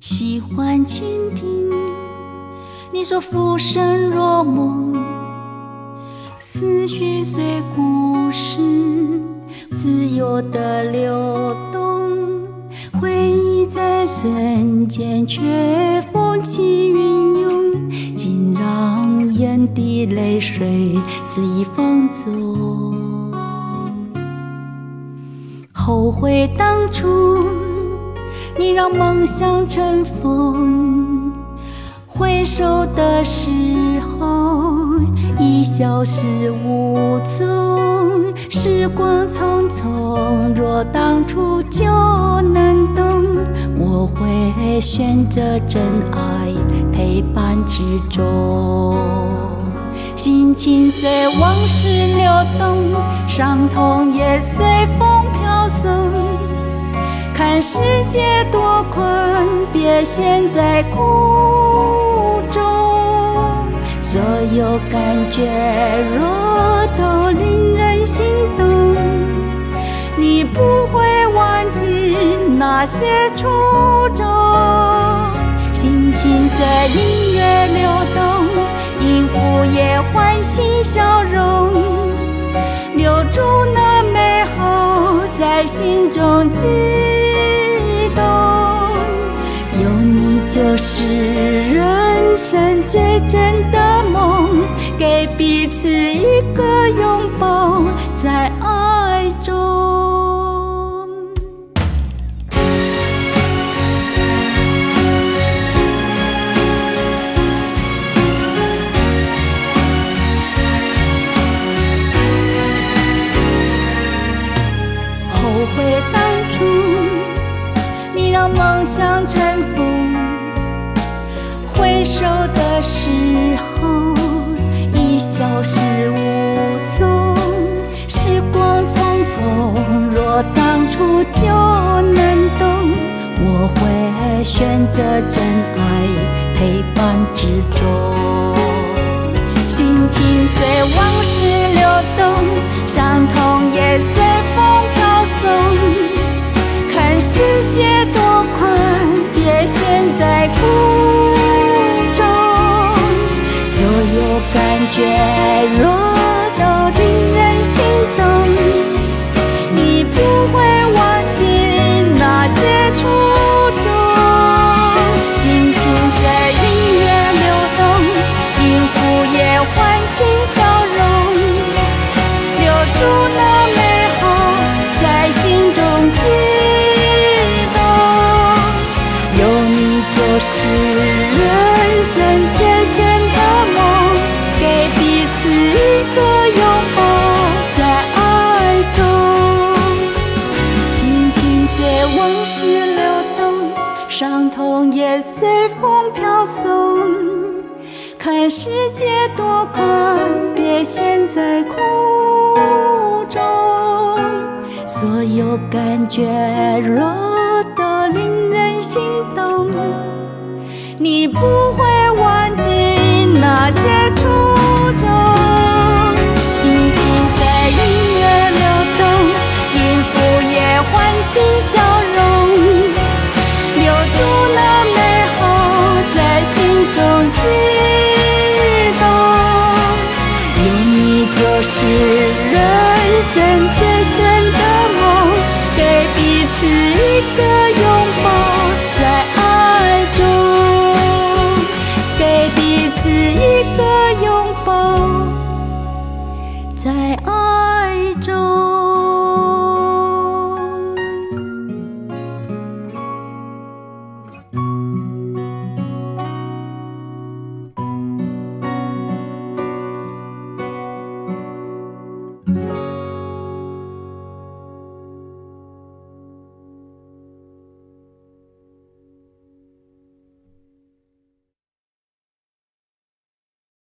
喜欢倾听。你说浮生若梦，思绪随故事自由的流动，回忆在瞬间却风起云涌，竟让眼底泪水恣意放纵。后悔当初，你让梦想成风，回首的时候已消失无踪。时光匆匆，若当初就能懂，我会选择真爱陪伴之中。心情随往事流动，伤痛也随风飘送。看世界多宽，别陷在苦中。所有感觉若都令人心动，你不会忘记那些初衷。心情随音乐流动，音符也唤醒笑容，留住那美好在心中记就是人生最真的梦，给彼此一个拥抱，在爱中。后悔当初，你让梦想沉浮。回首的时候，已消失无踪。时光匆匆，若当初就能懂，我会选择真爱陪伴之中。心情随往事流动，伤痛也随风感觉如往事流动，伤痛也随风飘送。看世界多宽，别陷在苦中。所有感觉若都令人心动，你不会忘记那些初衷。一生最真的梦给彼此一个拥抱在爱中给彼此一个拥抱在爱中。